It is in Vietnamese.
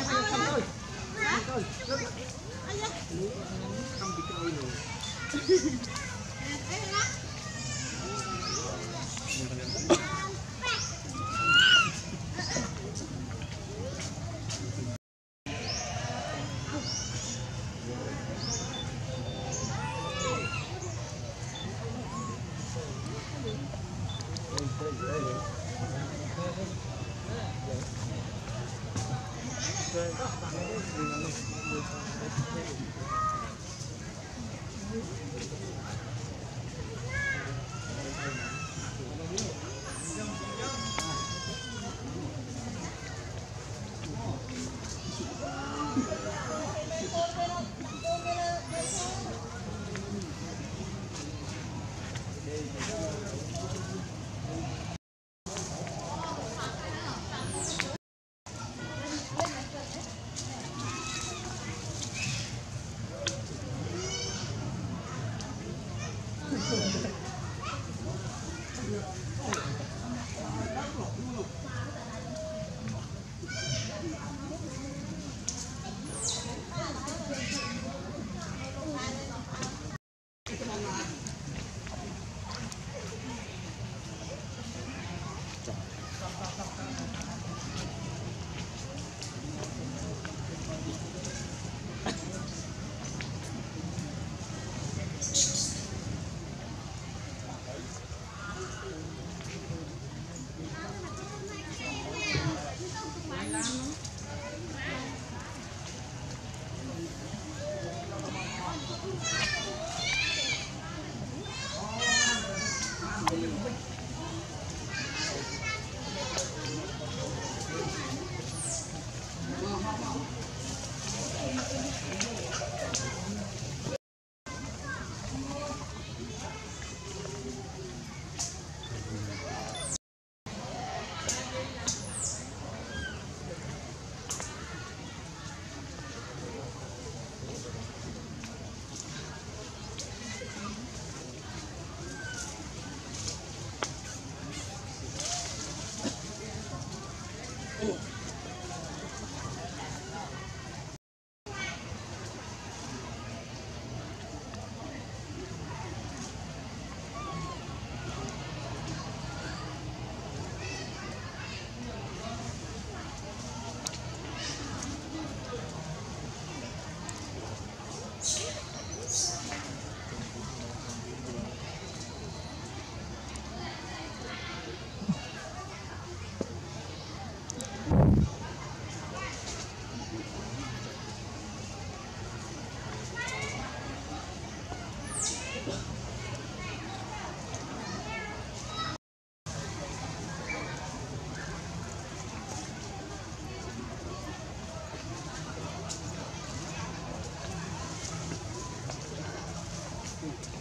Ayun na. 谢谢。